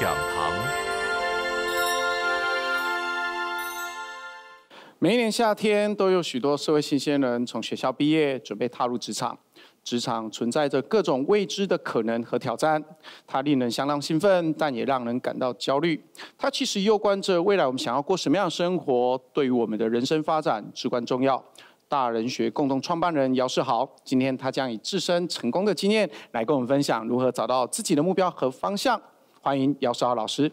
讲堂。每一年夏天，都有许多社会新鲜人从学校毕业，准备踏入职场。职场存在着各种未知的可能和挑战，它令人相当兴奋，但也让人感到焦虑。它其实攸关着未来我们想要过什么样的生活，对于我们的人生发展至关重要。大人学共同创办人姚世豪，今天他将以自身成功的经验来跟我们分享如何找到自己的目标和方向。欢迎姚世豪老师。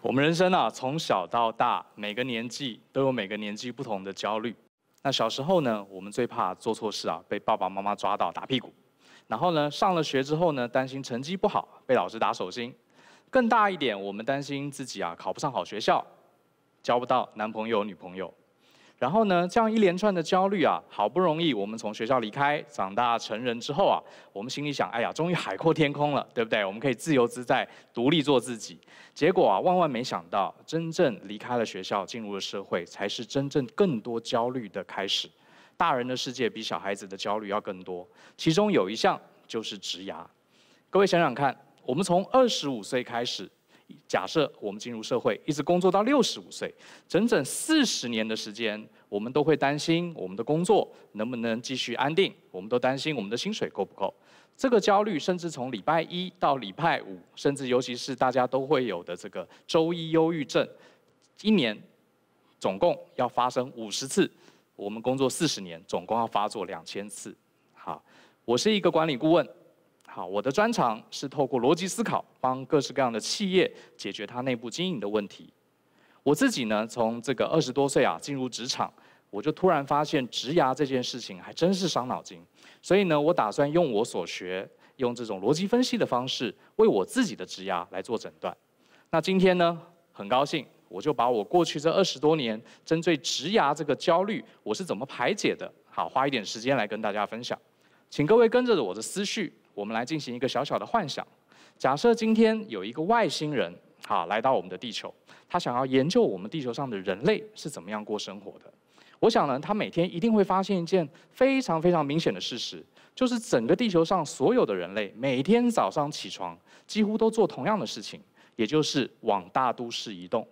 我们人生啊，从小到大，每个年纪都有每个年纪不同的焦虑。那小时候呢，我们最怕做错事啊，被爸爸妈妈抓到打屁股。然后呢，上了学之后呢，担心成绩不好，被老师打手心。更大一点，我们担心自己啊考不上好学校，交不到男朋友女朋友。然后呢，这样一连串的焦虑啊，好不容易我们从学校离开，长大成人之后啊，我们心里想，哎呀，终于海阔天空了，对不对？我们可以自由自在、独立做自己。结果啊，万万没想到，真正离开了学校，进入了社会，才是真正更多焦虑的开始。大人的世界比小孩子的焦虑要更多，其中有一项就是职涯。各位想想看，我们从二十五岁开始。假设我们进入社会，一直工作到六十五岁，整整四十年的时间，我们都会担心我们的工作能不能继续安定，我们都担心我们的薪水够不够。这个焦虑，甚至从礼拜一到礼拜五，甚至尤其是大家都会有的这个周一忧郁症，一年总共要发生五十次，我们工作四十年，总共要发作两千次。好，我是一个管理顾问。好，我的专长是透过逻辑思考，帮各式各样的企业解决它内部经营的问题。我自己呢，从这个二十多岁啊进入职场，我就突然发现职涯这件事情还真是伤脑筋。所以呢，我打算用我所学，用这种逻辑分析的方式，为我自己的职涯来做诊断。那今天呢，很高兴，我就把我过去这二十多年针对职涯这个焦虑，我是怎么排解的，好，花一点时间来跟大家分享。请各位跟着我的思绪。我们来进行一个小小的幻想，假设今天有一个外星人，啊来到我们的地球，他想要研究我们地球上的人类是怎么样过生活的。我想呢，他每天一定会发现一件非常非常明显的事实，就是整个地球上所有的人类每天早上起床几乎都做同样的事情，也就是往大都市移动。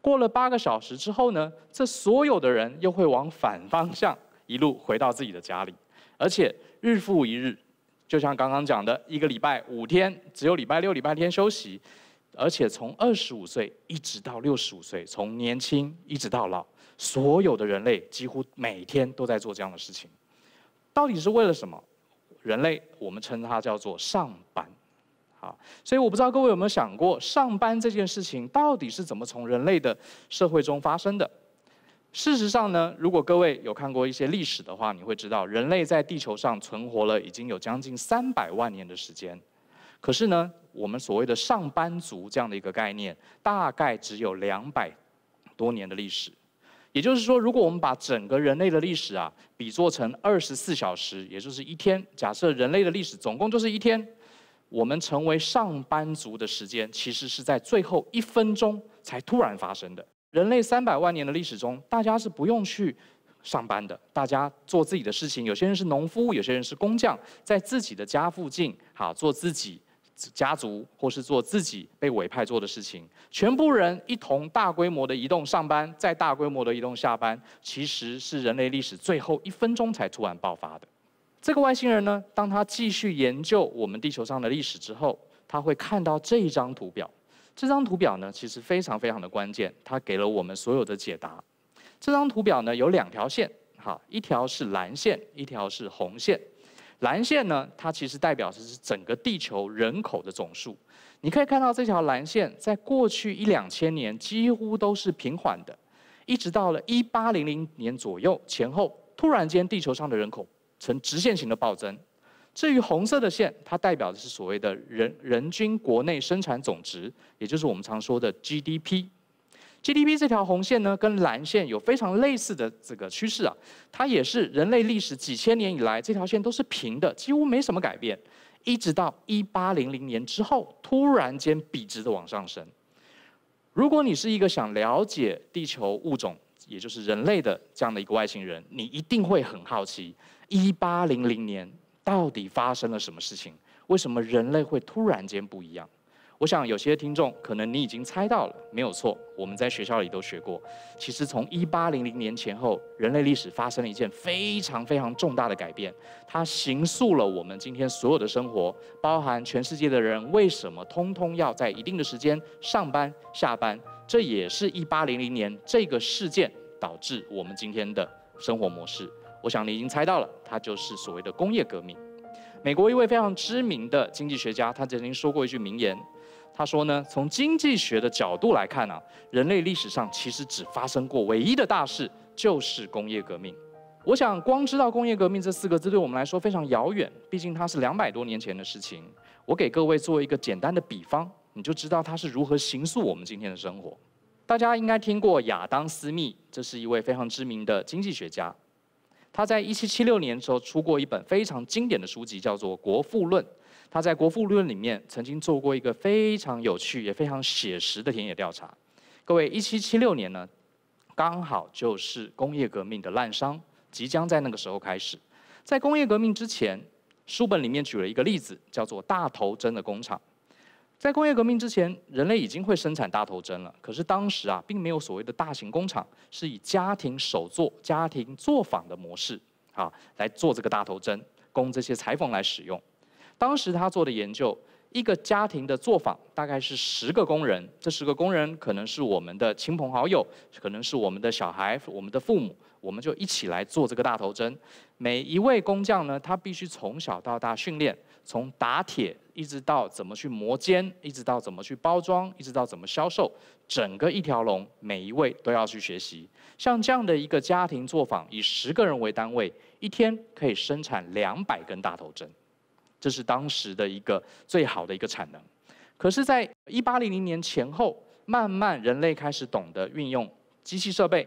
过了八个小时之后呢，这所有的人又会往反方向一路回到自己的家里，而且日复一日。就像刚刚讲的，一个礼拜五天，只有礼拜六、礼拜天休息，而且从二十五岁一直到六十五岁，从年轻一直到老，所有的人类几乎每天都在做这样的事情。到底是为了什么？人类我们称它叫做上班。好，所以我不知道各位有没有想过，上班这件事情到底是怎么从人类的社会中发生的？事实上呢，如果各位有看过一些历史的话，你会知道，人类在地球上存活了已经有将近三百万年的时间。可是呢，我们所谓的上班族这样的一个概念，大概只有两百多年的历史。也就是说，如果我们把整个人类的历史啊，比作成二十四小时，也就是一天，假设人类的历史总共就是一天，我们成为上班族的时间，其实是在最后一分钟才突然发生的。人类三百万年的历史中，大家是不用去上班的，大家做自己的事情。有些人是农夫，有些人是工匠，在自己的家附近，好做自己家族或是做自己被委派做的事情。全部人一同大规模的移动上班，再大规模的移动下班，其实是人类历史最后一分钟才突然爆发的。这个外星人呢，当他继续研究我们地球上的历史之后，他会看到这一张图表。这张图表呢，其实非常非常的关键，它给了我们所有的解答。这张图表呢有两条线，哈，一条是蓝线，一条是红线。蓝线呢，它其实代表的是整个地球人口的总数。你可以看到这条蓝线，在过去一两千年几乎都是平缓的，一直到了一八零零年左右前后，突然间地球上的人口呈直线型的暴增。至于红色的线，它代表的是所谓的人人均国内生产总值，也就是我们常说的 GDP。GDP 这条红线呢，跟蓝线有非常类似的这个趋势啊，它也是人类历史几千年以来这条线都是平的，几乎没什么改变，一直到一八零零年之后，突然间笔直的往上升。如果你是一个想了解地球物种，也就是人类的这样的一个外星人，你一定会很好奇，一八零零年。到底发生了什么事情？为什么人类会突然间不一样？我想有些听众可能你已经猜到了，没有错，我们在学校里都学过。其实从一八零零年前后，人类历史发生了一件非常非常重大的改变，它形塑了我们今天所有的生活，包含全世界的人为什么通通要在一定的时间上班下班，这也是一八零零年这个事件导致我们今天的生活模式。我想你已经猜到了，它就是所谓的工业革命。美国一位非常知名的经济学家，他曾经说过一句名言。他说呢，从经济学的角度来看呢，人类历史上其实只发生过唯一的大事，就是工业革命。我想，光知道工业革命这四个字对我们来说非常遥远，毕竟它是两百多年前的事情。我给各位做一个简单的比方，你就知道它是如何形塑我们今天的生活。大家应该听过亚当·斯密，这是一位非常知名的经济学家。他在一七七六年的时候出过一本非常经典的书籍，叫做《国富论》。他在《国富论》里面曾经做过一个非常有趣也非常写实的田野调查。各位，一七七六年呢，刚好就是工业革命的滥觞，即将在那个时候开始。在工业革命之前，书本里面举了一个例子，叫做大头针的工厂。在工业革命之前，人类已经会生产大头针了，可是当时啊，并没有所谓的大型工厂，是以家庭手作、家庭作坊的模式啊来做这个大头针，供这些裁缝来使用。当时他做的研究，一个家庭的作坊大概是十个工人，这十个工人可能是我们的亲朋好友，可能是我们的小孩、我们的父母，我们就一起来做这个大头针。每一位工匠呢，他必须从小到大训练，从打铁一直到怎么去磨尖，一直到怎么去包装，一直到怎么销售，整个一条龙，每一位都要去学习。像这样的一个家庭作坊，以十个人为单位，一天可以生产两百根大头针。这是当时的一个最好的一个产能，可是，在一八零零年前后，慢慢人类开始懂得运用机器设备，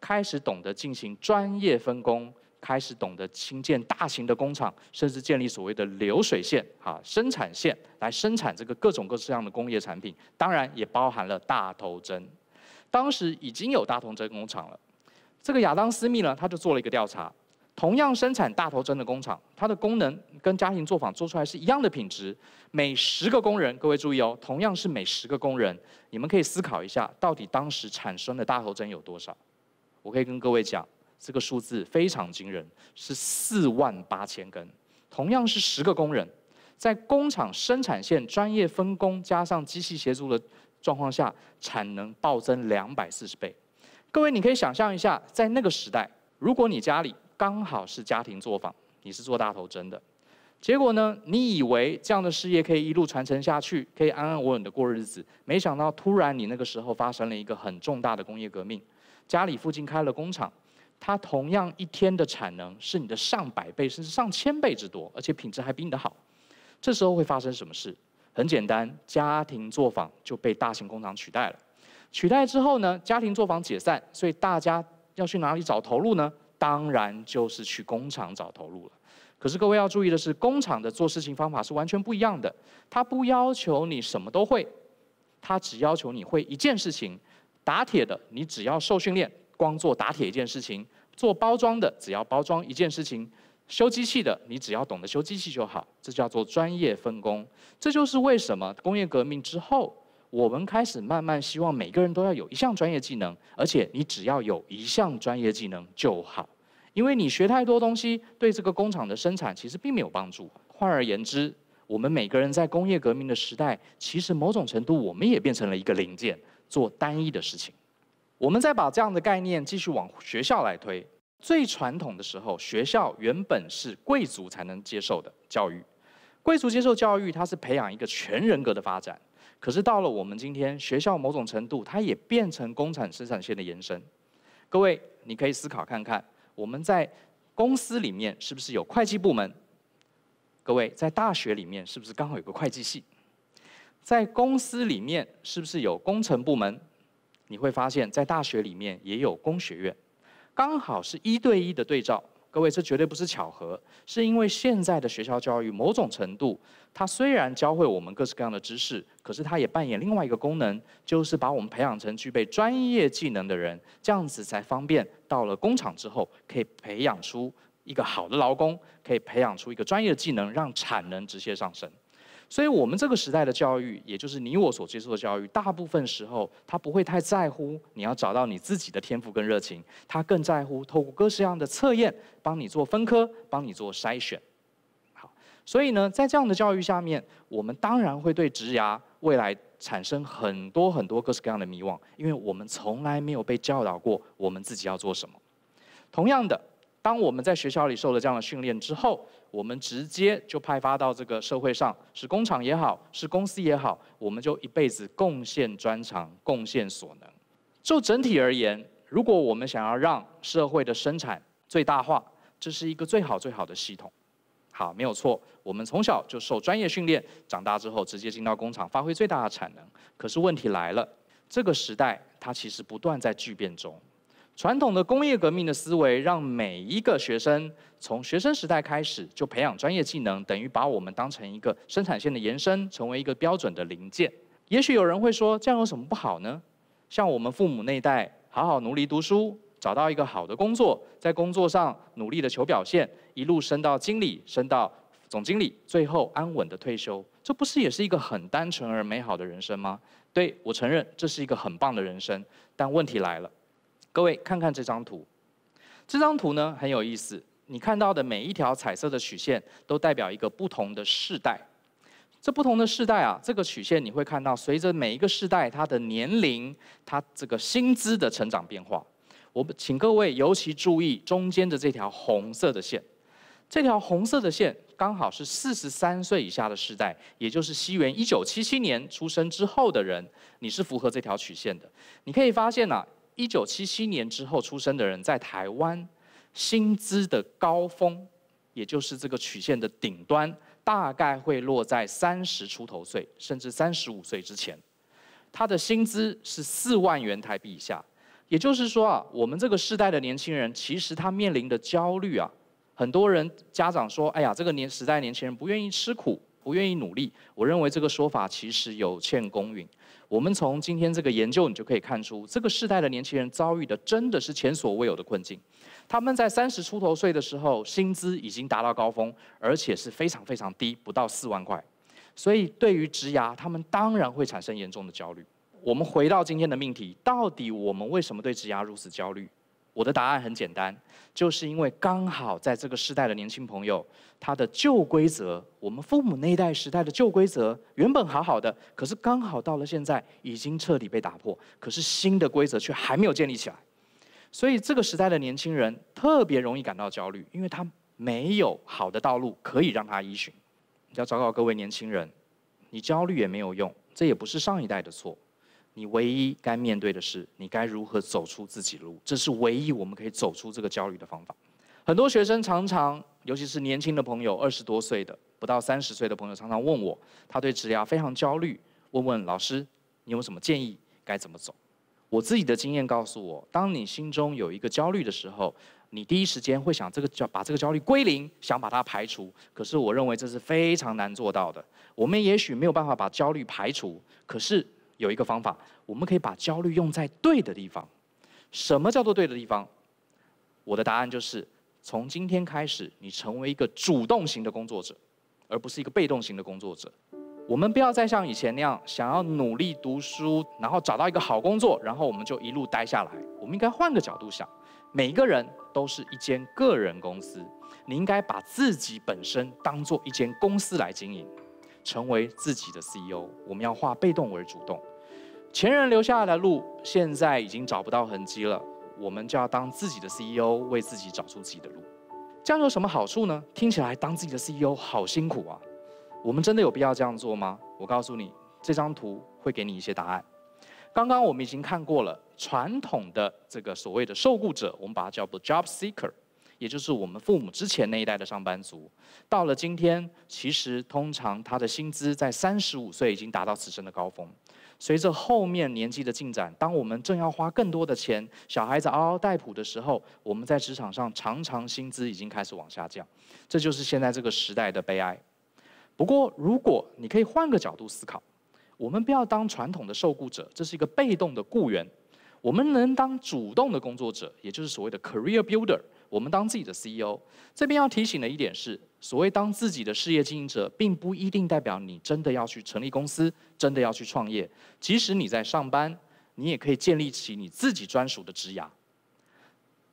开始懂得进行专业分工，开始懂得新建大型的工厂，甚至建立所谓的流水线啊生产线来生产这个各种各式样的工业产品，当然也包含了大头针。当时已经有大头针工厂了，这个亚当斯密呢，他就做了一个调查。同样生产大头针的工厂，它的功能跟家庭作坊做出来是一样的品质。每十个工人，各位注意哦，同样是每十个工人，你们可以思考一下，到底当时产生的大头针有多少？我可以跟各位讲，这个数字非常惊人，是四万八千根。同样是十个工人，在工厂生产线专业分工加上机器协助的状况下，产能暴增两百四十倍。各位，你可以想象一下，在那个时代，如果你家里刚好是家庭作坊，你是做大头针的，结果呢？你以为这样的事业可以一路传承下去，可以安安稳稳的过日子，没想到突然你那个时候发生了一个很重大的工业革命，家里附近开了工厂，它同样一天的产能是你的上百倍甚至上千倍之多，而且品质还比你的好。这时候会发生什么事？很简单，家庭作坊就被大型工厂取代了。取代之后呢？家庭作坊解散，所以大家要去哪里找投入呢？当然就是去工厂找投入了。可是各位要注意的是，工厂的做事情方法是完全不一样的。它不要求你什么都会，它只要求你会一件事情。打铁的，你只要受训练，光做打铁一件事情；做包装的，只要包装一件事情；修机器的，你只要懂得修机器就好。这叫做专业分工。这就是为什么工业革命之后。我们开始慢慢希望每个人都要有一项专业技能，而且你只要有一项专业技能就好，因为你学太多东西对这个工厂的生产其实并没有帮助。换而言之，我们每个人在工业革命的时代，其实某种程度我们也变成了一个零件，做单一的事情。我们再把这样的概念继续往学校来推，最传统的时候，学校原本是贵族才能接受的教育，贵族接受教育，它是培养一个全人格的发展。可是到了我们今天，学校某种程度，它也变成工厂生产线的延伸。各位，你可以思考看看，我们在公司里面是不是有会计部门？各位，在大学里面是不是刚好有个会计系？在公司里面是不是有工程部门？你会发现在大学里面也有工学院，刚好是一对一的对照。各位，这绝对不是巧合，是因为现在的学校教育某种程度，它虽然教会我们各式各样的知识，可是它也扮演另外一个功能，就是把我们培养成具备专业技能的人，这样子才方便到了工厂之后，可以培养出一个好的劳工，可以培养出一个专业的技能，让产能直线上升。所以，我们这个时代的教育，也就是你我所接受的教育，大部分时候，他不会太在乎你要找到你自己的天赋跟热情，他更在乎透过各式各样的测验，帮你做分科，帮你做筛选。好，所以呢，在这样的教育下面，我们当然会对职涯未来产生很多很多各式各样的迷惘，因为我们从来没有被教导过我们自己要做什么。同样的。当我们在学校里受了这样的训练之后，我们直接就派发到这个社会上，是工厂也好，是公司也好，我们就一辈子贡献专长，贡献所能。就整体而言，如果我们想要让社会的生产最大化，这是一个最好最好的系统。好，没有错，我们从小就受专业训练，长大之后直接进到工厂，发挥最大的产能。可是问题来了，这个时代它其实不断在巨变中。传统的工业革命的思维，让每一个学生从学生时代开始就培养专业技能，等于把我们当成一个生产线的延伸，成为一个标准的零件。也许有人会说，这样有什么不好呢？像我们父母那一代，好好努力读书，找到一个好的工作，在工作上努力的求表现，一路升到经理，升到总经理，最后安稳的退休，这不是也是一个很单纯而美好的人生吗？对我承认，这是一个很棒的人生。但问题来了。各位看看这张图，这张图呢很有意思。你看到的每一条彩色的曲线，都代表一个不同的世代。这不同的世代啊，这个曲线你会看到，随着每一个世代它的年龄、它这个薪资的成长变化。我们请各位尤其注意中间的这条红色的线，这条红色的线刚好是四十三岁以下的世代，也就是西元一九七七年出生之后的人，你是符合这条曲线的。你可以发现呐。一九七七年之后出生的人，在台湾薪资的高峰，也就是这个曲线的顶端，大概会落在三十出头岁，甚至三十五岁之前。他的薪资是四万元台币以下，也就是说啊，我们这个世代的年轻人，其实他面临的焦虑啊，很多人家长说，哎呀，这个年时代年轻人不愿意吃苦，不愿意努力。我认为这个说法其实有欠公允。我们从今天这个研究，你就可以看出，这个世代的年轻人遭遇的真的是前所未有的困境。他们在三十出头岁的时候，薪资已经达到高峰，而且是非常非常低，不到四万块。所以对于职涯，他们当然会产生严重的焦虑。我们回到今天的命题，到底我们为什么对职涯如此焦虑？我的答案很简单，就是因为刚好在这个时代的年轻朋友，他的旧规则，我们父母那一代时代的旧规则，原本好好的，可是刚好到了现在，已经彻底被打破，可是新的规则却还没有建立起来，所以这个时代的年轻人特别容易感到焦虑，因为他没有好的道路可以让他依循。要昭告各位年轻人，你焦虑也没有用，这也不是上一代的错。你唯一该面对的是，你该如何走出自己的路？这是唯一我们可以走出这个焦虑的方法。很多学生常常，尤其是年轻的朋友，二十多岁的、不到三十岁的朋友，常常问我，他对职涯非常焦虑，问问老师，你有什么建议？该怎么走？我自己的经验告诉我，当你心中有一个焦虑的时候，你第一时间会想这个焦，把这个焦虑归零，想把它排除。可是我认为这是非常难做到的。我们也许没有办法把焦虑排除，可是。有一个方法，我们可以把焦虑用在对的地方。什么叫做对的地方？我的答案就是：从今天开始，你成为一个主动型的工作者，而不是一个被动型的工作者。我们不要再像以前那样，想要努力读书，然后找到一个好工作，然后我们就一路待下来。我们应该换个角度想，每一个人都是一间个人公司，你应该把自己本身当做一间公司来经营，成为自己的 CEO。我们要化被动为主动。前人留下来的路，现在已经找不到痕迹了。我们就要当自己的 CEO，为自己找出自己的路。这样有什么好处呢？听起来当自己的 CEO 好辛苦啊！我们真的有必要这样做吗？我告诉你，这张图会给你一些答案。刚刚我们已经看过了传统的这个所谓的受雇者，我们把它叫做 job seeker，也就是我们父母之前那一代的上班族。到了今天，其实通常他的薪资在三十五岁已经达到此生的高峰。随着后面年纪的进展，当我们正要花更多的钱，小孩子嗷嗷待哺的时候，我们在职场上常常薪资已经开始往下降，这就是现在这个时代的悲哀。不过，如果你可以换个角度思考，我们不要当传统的受雇者，这是一个被动的雇员，我们能当主动的工作者，也就是所谓的 career builder，我们当自己的 CEO。这边要提醒的一点是，所谓当自己的事业经营者，并不一定代表你真的要去成立公司，真的要去创业。即使你在上班，你也可以建立起你自己专属的职涯。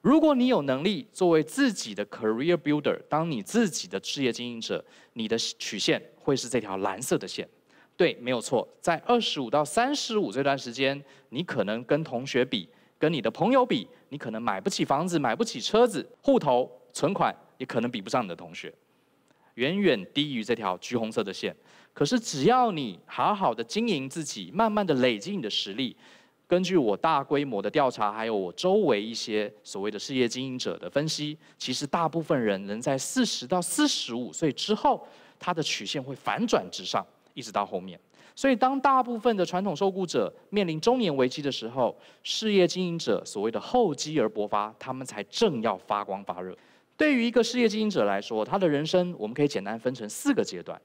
如果你有能力作为自己的 career builder，当你自己的事业经营者，你的曲线会是这条蓝色的线。对，没有错，在二十五到三十五这段时间，你可能跟同学比，跟你的朋友比，你可能买不起房子，买不起车子，户头存款也可能比不上你的同学，远远低于这条橘红色的线。可是只要你好好的经营自己，慢慢的累积你的实力。根据我大规模的调查，还有我周围一些所谓的事业经营者的分析，其实大部分人能在四十到四十五岁之后，他的曲线会反转直上，一直到后面。所以，当大部分的传统受雇者面临中年危机的时候，事业经营者所谓的厚积而薄发，他们才正要发光发热。对于一个事业经营者来说，他的人生我们可以简单分成四个阶段。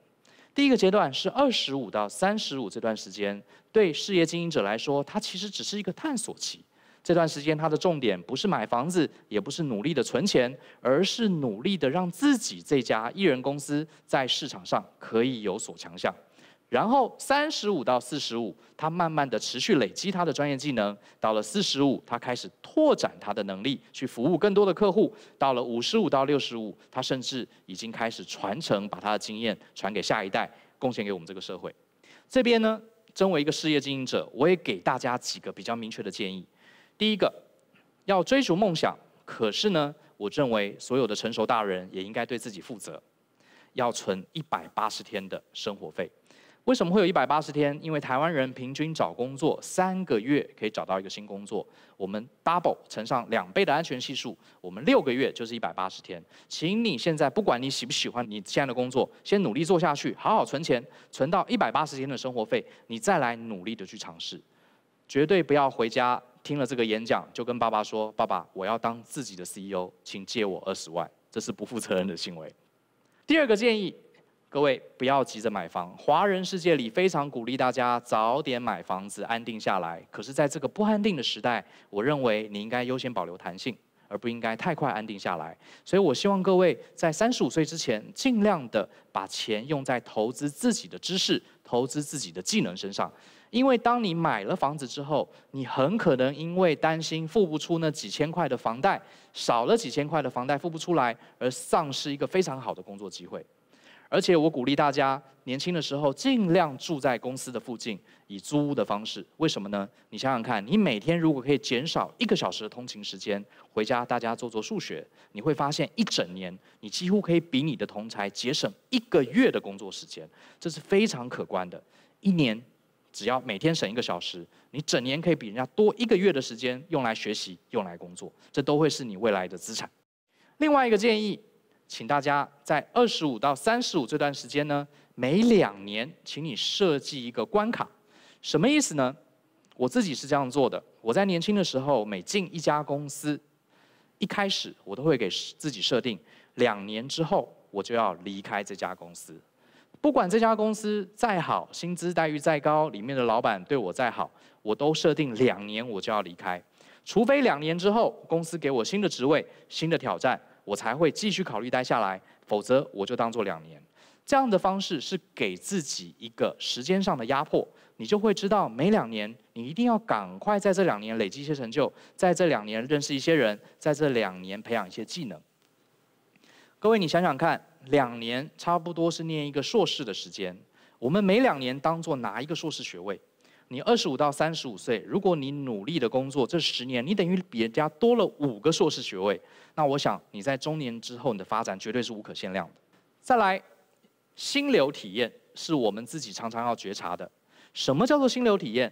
第一个阶段是二十五到三十五这段时间，对事业经营者来说，它其实只是一个探索期。这段时间，它的重点不是买房子，也不是努力的存钱，而是努力的让自己这家艺人公司在市场上可以有所强项。然后三十五到四十五，他慢慢的持续累积他的专业技能。到了四十五，他开始拓展他的能力，去服务更多的客户。到了五十五到六十五，他甚至已经开始传承，把他的经验传给下一代，贡献给我们这个社会。这边呢，身为一个事业经营者，我也给大家几个比较明确的建议。第一个，要追逐梦想，可是呢，我认为所有的成熟大人也应该对自己负责，要存一百八十天的生活费。为什么会有一百八十天？因为台湾人平均找工作三个月可以找到一个新工作，我们 double 乘上两倍的安全系数，我们六个月就是一百八十天。请你现在不管你喜不喜欢你现在的工作，先努力做下去，好好存钱，存到一百八十天的生活费，你再来努力的去尝试。绝对不要回家听了这个演讲就跟爸爸说：“爸爸，我要当自己的 CEO，请借我二十万。”这是不负责任的行为。第二个建议。各位不要急着买房，华人世界里非常鼓励大家早点买房子安定下来。可是，在这个不安定的时代，我认为你应该优先保留弹性，而不应该太快安定下来。所以我希望各位在三十五岁之前，尽量的把钱用在投资自己的知识、投资自己的技能身上。因为当你买了房子之后，你很可能因为担心付不出那几千块的房贷，少了几千块的房贷付不出来，而丧失一个非常好的工作机会。而且我鼓励大家，年轻的时候尽量住在公司的附近，以租屋的方式。为什么呢？你想想看，你每天如果可以减少一个小时的通勤时间，回家大家做做数学，你会发现一整年你几乎可以比你的同才节省一个月的工作时间，这是非常可观的。一年只要每天省一个小时，你整年可以比人家多一个月的时间用来学习、用来工作，这都会是你未来的资产。另外一个建议。请大家在二十五到三十五这段时间呢，每两年，请你设计一个关卡，什么意思呢？我自己是这样做的。我在年轻的时候，每进一家公司，一开始我都会给自己设定，两年之后我就要离开这家公司。不管这家公司再好，薪资待遇再高，里面的老板对我再好，我都设定两年我就要离开，除非两年之后公司给我新的职位、新的挑战。我才会继续考虑待下来，否则我就当做两年。这样的方式是给自己一个时间上的压迫，你就会知道每两年你一定要赶快在这两年累积一些成就，在这两年认识一些人，在这两年培养一些技能。各位，你想想看，两年差不多是念一个硕士的时间，我们每两年当做拿一个硕士学位。你二十五到三十五岁，如果你努力的工作这十年，你等于比人家多了五个硕士学位。那我想你在中年之后，你的发展绝对是无可限量的。再来，心流体验是我们自己常常要觉察的。什么叫做心流体验？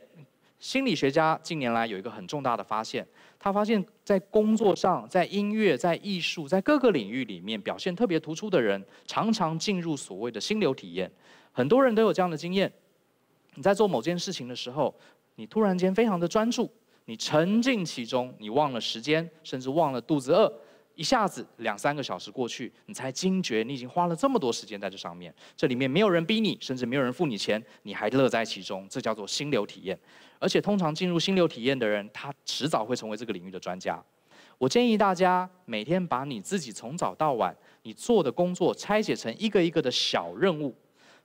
心理学家近年来有一个很重大的发现，他发现，在工作上、在音乐、在艺术、在各个领域里面表现特别突出的人，常常进入所谓的心流体验。很多人都有这样的经验。你在做某件事情的时候，你突然间非常的专注，你沉浸其中，你忘了时间，甚至忘了肚子饿，一下子两三个小时过去，你才惊觉你已经花了这么多时间在这上面。这里面没有人逼你，甚至没有人付你钱，你还乐在其中，这叫做心流体验。而且通常进入心流体验的人，他迟早会成为这个领域的专家。我建议大家每天把你自己从早到晚你做的工作拆解成一个一个的小任务，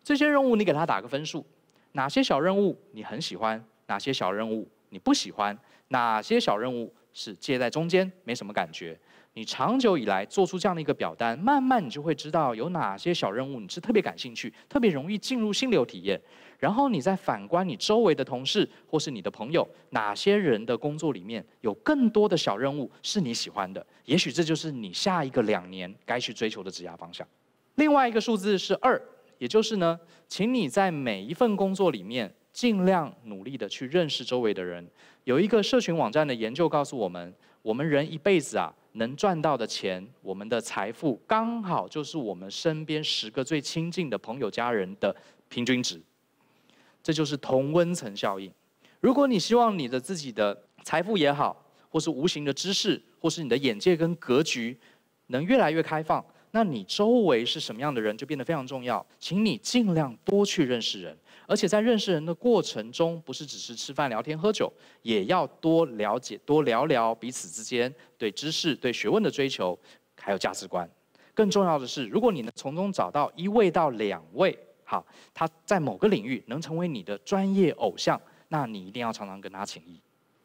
这些任务你给他打个分数，哪些小任务你很喜欢，哪些小任务你不喜欢，哪些小任务是介在中间没什么感觉。你长久以来做出这样的一个表单，慢慢你就会知道有哪些小任务你是特别感兴趣、特别容易进入心流体验。然后你再反观你周围的同事或是你的朋友，哪些人的工作里面有更多的小任务是你喜欢的？也许这就是你下一个两年该去追求的职业方向。另外一个数字是二，也就是呢，请你在每一份工作里面尽量努力的去认识周围的人。有一个社群网站的研究告诉我们，我们人一辈子啊。能赚到的钱，我们的财富刚好就是我们身边十个最亲近的朋友、家人的平均值。这就是同温层效应。如果你希望你的自己的财富也好，或是无形的知识，或是你的眼界跟格局能越来越开放，那你周围是什么样的人就变得非常重要。请你尽量多去认识人。而且在认识人的过程中，不是只是吃饭聊天喝酒，也要多了解、多聊聊彼此之间对知识、对学问的追求，还有价值观。更重要的是，如果你能从中找到一位到两位，好，他在某个领域能成为你的专业偶像，那你一定要常常跟他请益。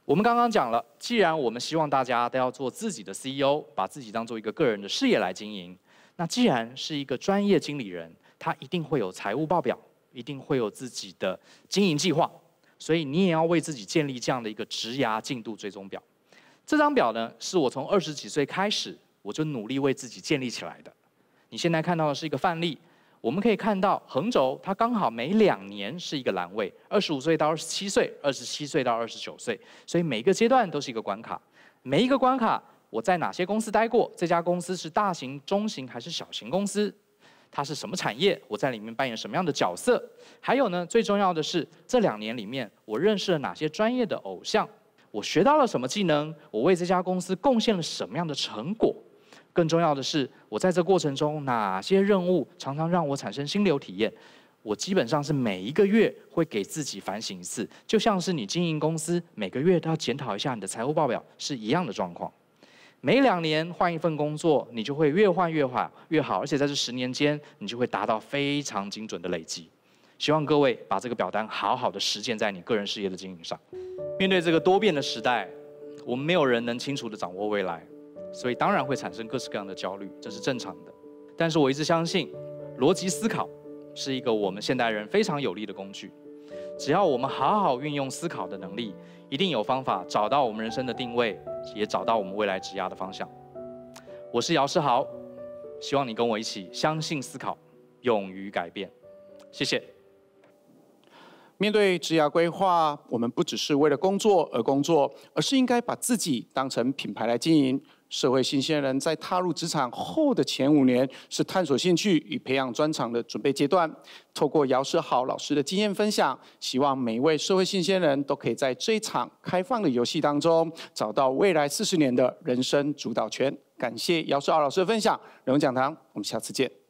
我们刚刚讲了，既然我们希望大家都要做自己的 CEO，把自己当做一个个人的事业来经营，那既然是一个专业经理人，他一定会有财务报表。一定会有自己的经营计划，所以你也要为自己建立这样的一个职涯进度追踪表。这张表呢，是我从二十几岁开始，我就努力为自己建立起来的。你现在看到的是一个范例，我们可以看到横轴它刚好每两年是一个栏位，二十五岁到二十七岁，二十七岁到二十九岁，所以每一个阶段都是一个关卡。每一个关卡，我在哪些公司待过？这家公司是大型、中型还是小型公司？它是什么产业？我在里面扮演什么样的角色？还有呢，最重要的是这两年里面，我认识了哪些专业的偶像？我学到了什么技能？我为这家公司贡献了什么样的成果？更重要的是，我在这过程中哪些任务常常让我产生心流体验？我基本上是每一个月会给自己反省一次，就像是你经营公司每个月都要检讨一下你的财务报表是一样的状况。每两年换一份工作，你就会越换越好，越好，而且在这十年间，你就会达到非常精准的累积。希望各位把这个表单好好的实践在你个人事业的经营上。面对这个多变的时代，我们没有人能清楚的掌握未来，所以当然会产生各式各样的焦虑，这是正常的。但是我一直相信，逻辑思考是一个我们现代人非常有力的工具。只要我们好好运用思考的能力，一定有方法找到我们人生的定位，也找到我们未来职涯的方向。我是姚世豪，希望你跟我一起相信思考，勇于改变。谢谢。面对职涯规划，我们不只是为了工作而工作，而是应该把自己当成品牌来经营。社会新鲜人在踏入职场后的前五年是探索兴趣与培养专长的准备阶段。透过姚世豪老师的经验分享，希望每一位社会新鲜人都可以在这一场开放的游戏当中，找到未来四十年的人生主导权。感谢姚世豪老师的分享，人文讲堂，我们下次见。